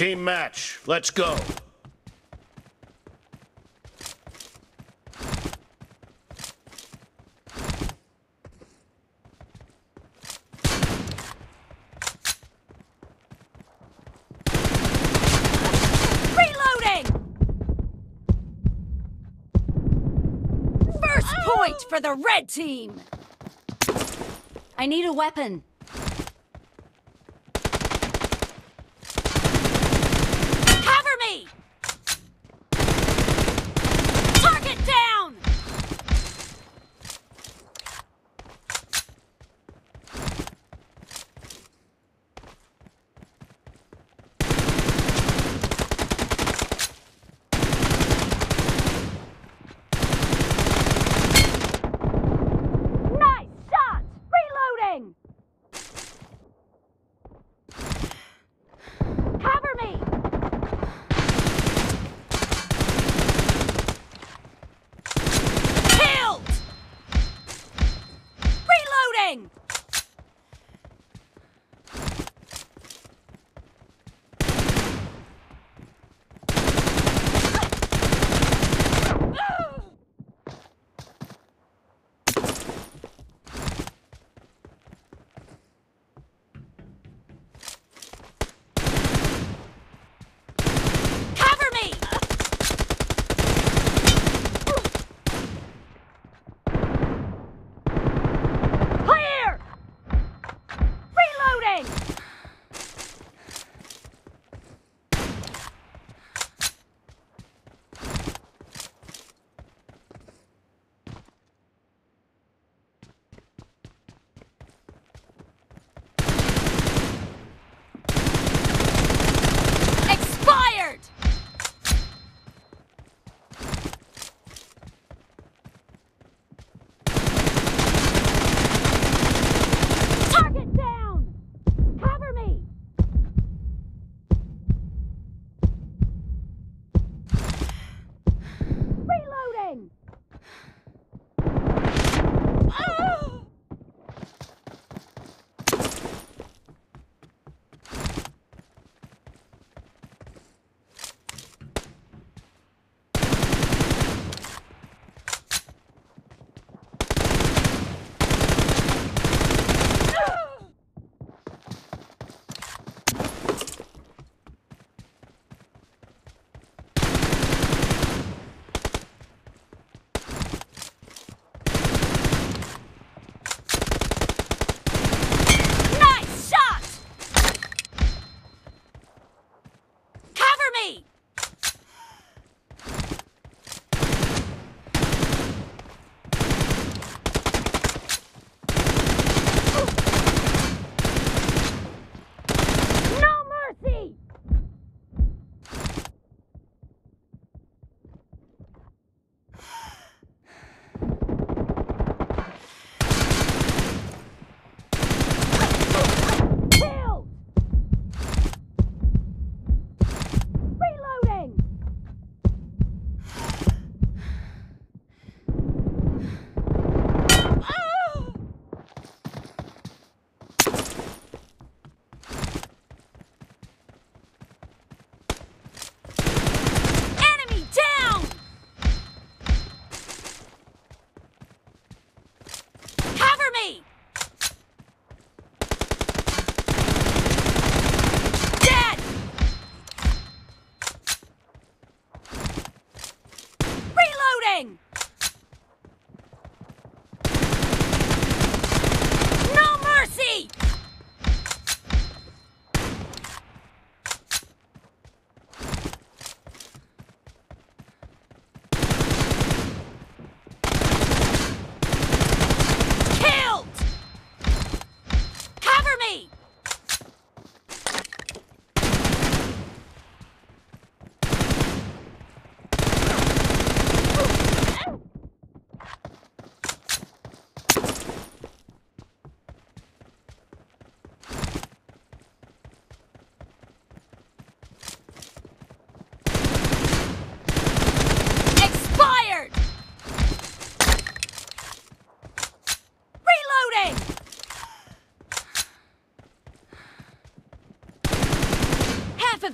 Team match. Let's go. Reloading! First oh. point for the red team! I need a weapon. Bang!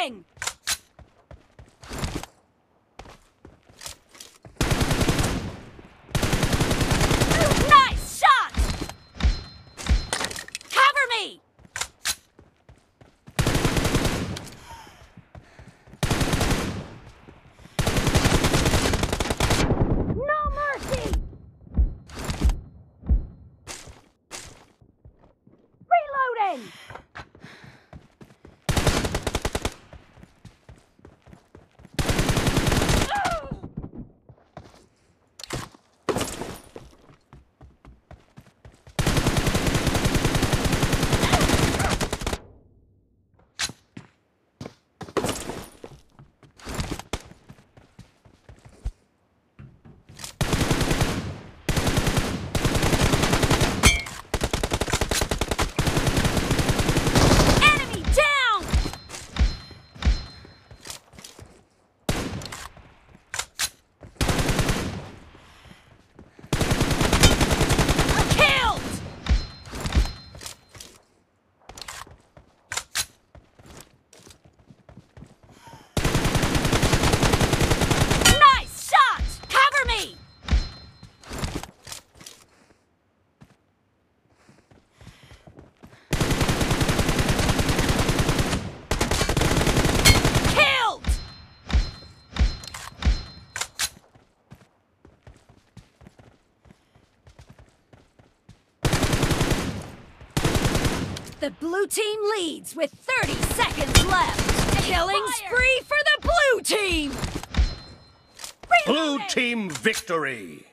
Reloading! The blue team leads with 30 seconds left. Killing spree for the blue team! Blue team victory!